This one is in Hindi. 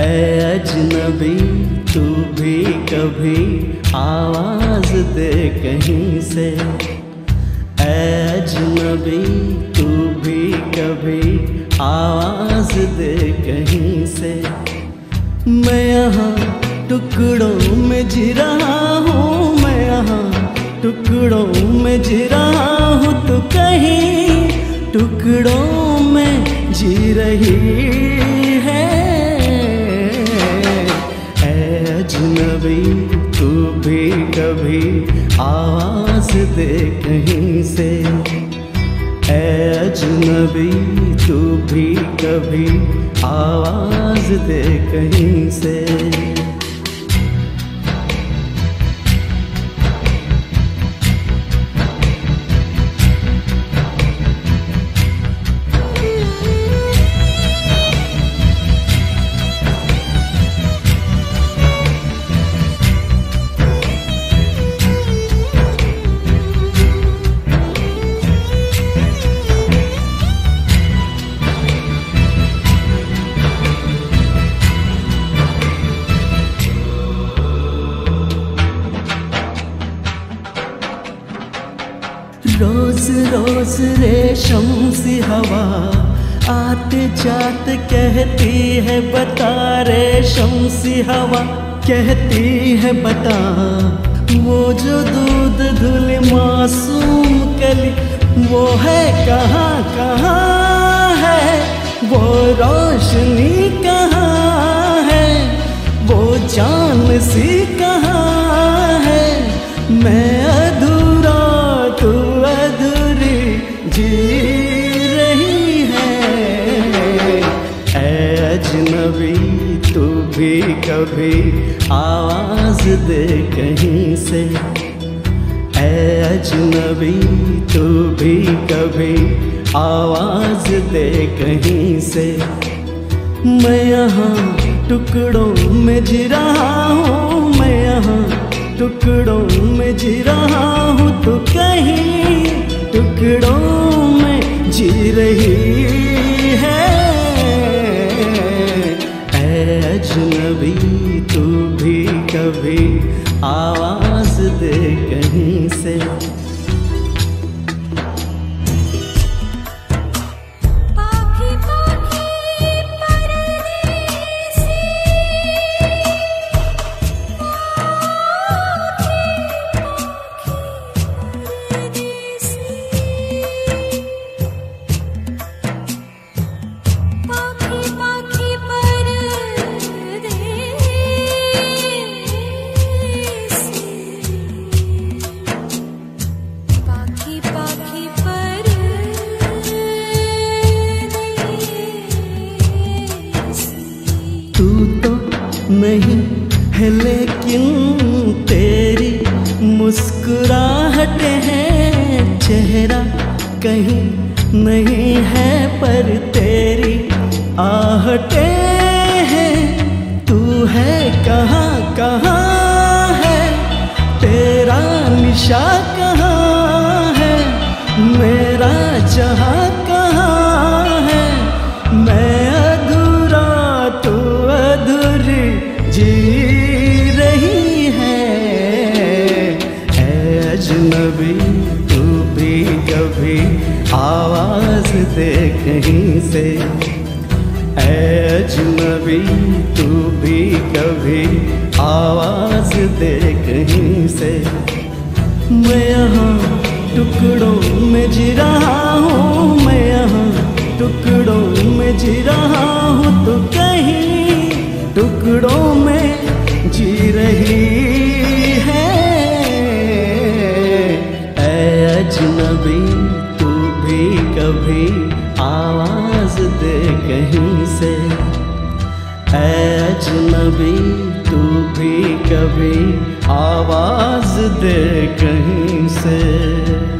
अजनबी, तू भी कभी आवाज़ दे कहीं से। अजनबी, तू भी कभी आवाज़ दे कहीं से। मैं यहाँ टुकड़ों में जी रहा हूँ, मैं यहाँ टुकड़ों में जी रहा हूँ तो कहीं टुकड़ों में जी रही अजनबी तू भी कभी आवाज़ दे कहीं से। रोज रोज रेशम सी हवा आते जाते कहती है बता रेशम सी हवा। कहती है बता, वो जो दूध धुल मासूम कली, वो है कहाँ कहाँ है? वो रोशनी कहाँ है? वो जान सी जी रही है। अजनबी, तू भी कभी आवाज़ दे कहीं से। अजनबी, तू भी कभी आवाज़ दे कहीं से। मैं यहाँ टुकड़ों में जी रहा हूँ, मैं यहाँ टुकड़ों में जी रहा हूँ तो कहीं टुकड़ों में जी रही नहीं है, लेकिन तेरी मुस्कुराहट है। चेहरा कहीं नहीं है, पर तेरी आहटे हैं। तू है कहाँ कहाँ है, तेरा निशा कभी आवाज़ दे कहीं से। अजनबी, तू भी कभी आवाज़ दे कहीं से। मैं यहाँ टुकड़ों में जी रहा हूँ, मैं यहाँ टुकड़ों में जी रहा हूँ तो कहीं टुकड़ों में जी रही है। अजनबी कभी आवाज़ दे कहीं से। अजनबी तू भी कभी आवाज़ दे कहीं से।